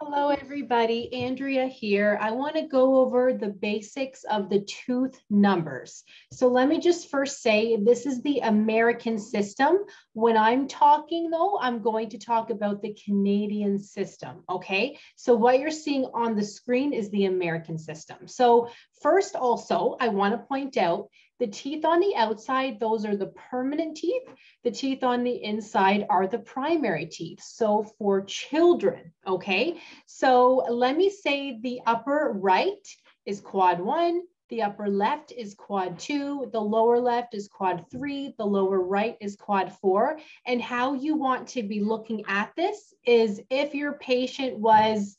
Hello, everybody. Andrea here. I want to go over the basics of the tooth numbers. So let me just first say this is the American system. When I'm talking, though, I'm going to talk about the Canadian system. Okay. So what you're seeing on the screen is the American system. So first, also, I want to point out the teeth on the outside, those are the permanent teeth. The teeth on the inside are the primary teeth. So for children, okay? So let me say the upper right is quad one, the upper left is quad two, the lower left is quad three, the lower right is quad four. And how you want to be looking at this is if your patient was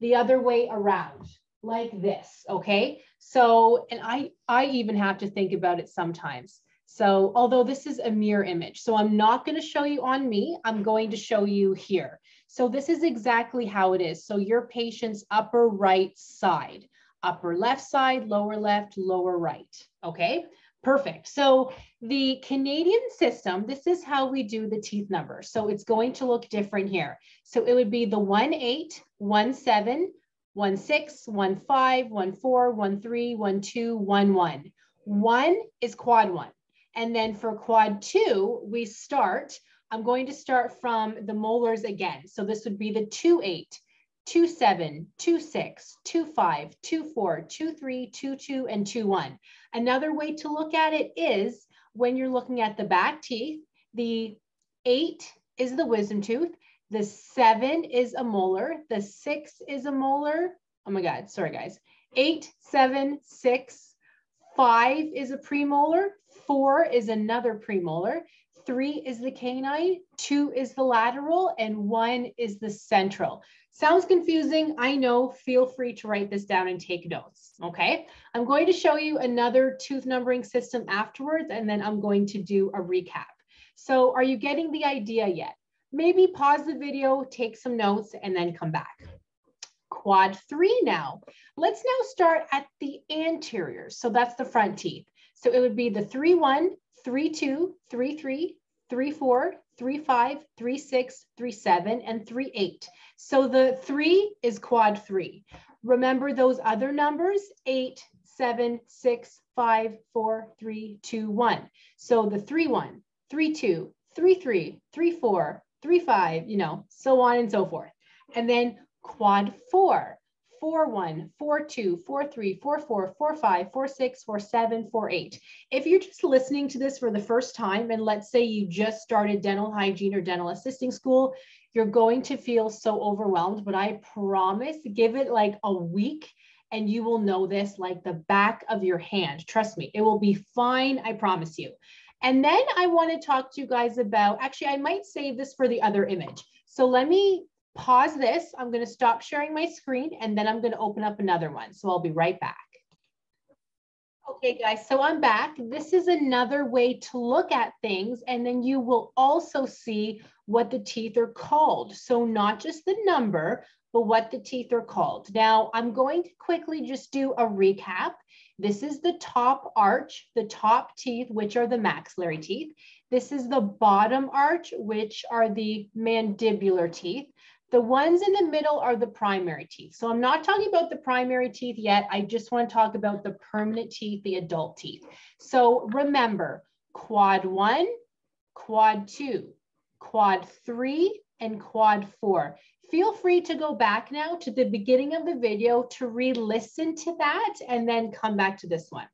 the other way around, like this, okay? So, and I, I even have to think about it sometimes. So although this is a mirror image, so I'm not going to show you on me, I'm going to show you here. So this is exactly how it is. So your patient's upper right side, upper left side, lower left, lower right. Okay, perfect. So the Canadian system, this is how we do the teeth numbers. So it's going to look different here. So it would be the 1, 8, 1, 7, one six, one five, one four, one three, one two, one one. One is quad one. And then for quad two, we start, I'm going to start from the molars again. So this would be the two eight, two seven, two six, two five, two four, two three, two two, and two one. Another way to look at it is when you're looking at the back teeth, the eight is the wisdom tooth, the seven is a molar. The six is a molar. Oh my God, sorry guys. Eight, seven, six, five is a premolar. Four is another premolar. Three is the canine, two is the lateral, and one is the central. Sounds confusing, I know. Feel free to write this down and take notes, okay? I'm going to show you another tooth numbering system afterwards, and then I'm going to do a recap. So are you getting the idea yet? Maybe pause the video, take some notes, and then come back. Quad three now. Let's now start at the anterior. So that's the front teeth. So it would be the three one, three two, three three, three four, three five, three six, three seven, and three eight. So the three is quad three. Remember those other numbers, eight, seven, six, five, four, three, two, one. So the three one, three two, three three, three four, three, five, you know, so on and so forth. And then quad four, four, one, four, two, four, three, four, four, four, five, four, six, four, seven, four, eight. If you're just listening to this for the first time, and let's say you just started dental hygiene or dental assisting school, you're going to feel so overwhelmed, but I promise give it like a week and you will know this like the back of your hand. Trust me, it will be fine. I promise you. And then I want to talk to you guys about, actually, I might save this for the other image. So let me pause this. I'm going to stop sharing my screen and then I'm going to open up another one. So I'll be right back. Okay, guys, so I'm back. This is another way to look at things, and then you will also see what the teeth are called. So not just the number, but what the teeth are called. Now, I'm going to quickly just do a recap. This is the top arch, the top teeth, which are the maxillary teeth. This is the bottom arch, which are the mandibular teeth. The ones in the middle are the primary teeth. So I'm not talking about the primary teeth yet. I just want to talk about the permanent teeth, the adult teeth. So remember, quad one, quad two, quad three, and quad four feel free to go back now to the beginning of the video to re-listen to that and then come back to this one.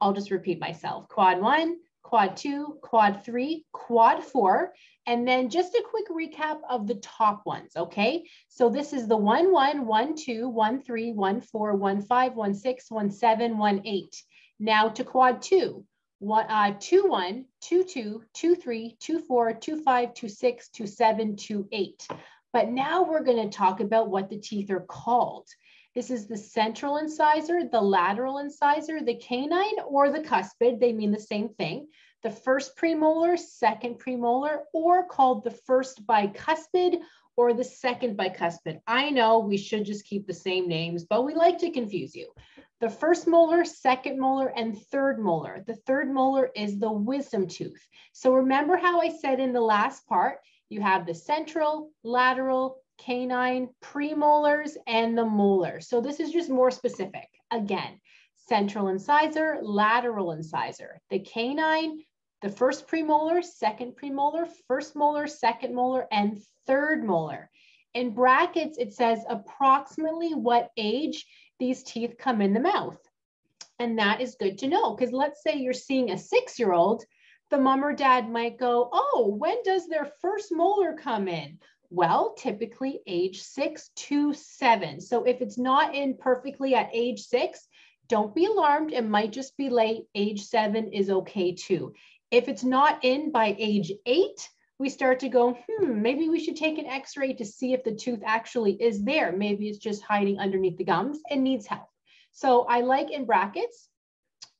I'll just repeat myself. Quad one, quad two, quad three, quad four, and then just a quick recap of the top ones, okay? So this is the one, one, one, two, one, three, one, four, one, five, one, six, one, seven, one, eight. Now to quad two, one, uh, two, one, two, two, two, three, two, four, two, five, two, six, two, seven, two, eight. But now we're going to talk about what the teeth are called. This is the central incisor, the lateral incisor, the canine, or the cuspid. They mean the same thing. The first premolar, second premolar, or called the first bicuspid or the second bicuspid. I know we should just keep the same names, but we like to confuse you. The first molar, second molar, and third molar. The third molar is the wisdom tooth. So remember how I said in the last part, you have the central, lateral, canine premolars, and the molar. So this is just more specific. Again, central incisor, lateral incisor. The canine, the first premolar, second premolar, first molar, second molar, and third molar. In brackets, it says approximately what age these teeth come in the mouth. And that is good to know because let's say you're seeing a six-year-old, the mom or dad might go, oh, when does their first molar come in? Well, typically age six to seven. So if it's not in perfectly at age six, don't be alarmed. It might just be late. Age seven is okay too. If it's not in by age eight, we start to go, hmm, maybe we should take an x-ray to see if the tooth actually is there. Maybe it's just hiding underneath the gums and needs help. So I like in brackets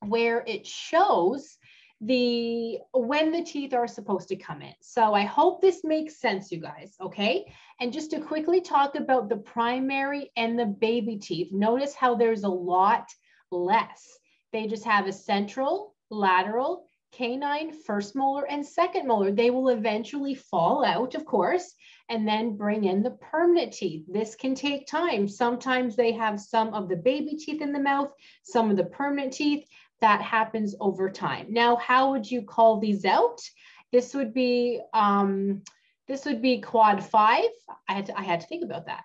where it shows the when the teeth are supposed to come in. So I hope this makes sense, you guys, okay? And just to quickly talk about the primary and the baby teeth, notice how there's a lot less. They just have a central, lateral, canine, first molar, and second molar. They will eventually fall out, of course, and then bring in the permanent teeth. This can take time. Sometimes they have some of the baby teeth in the mouth, some of the permanent teeth, that happens over time. Now, how would you call these out? This would be um, this would be quad five. I had to, I had to think about that.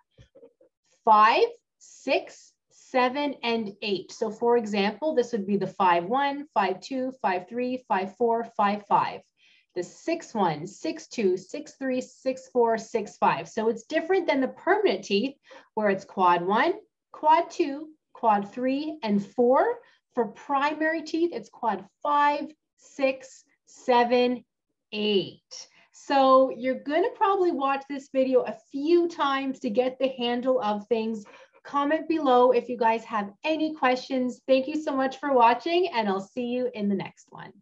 Five, six, seven, and eight. So for example, this would be the five one, five two, five three, five four, five five. The six one, six two, six three, six four, six five. So it's different than the permanent teeth where it's quad one, quad two, quad three, and four. For primary teeth, it's quad five, six, seven, eight. So you're gonna probably watch this video a few times to get the handle of things. Comment below if you guys have any questions. Thank you so much for watching and I'll see you in the next one.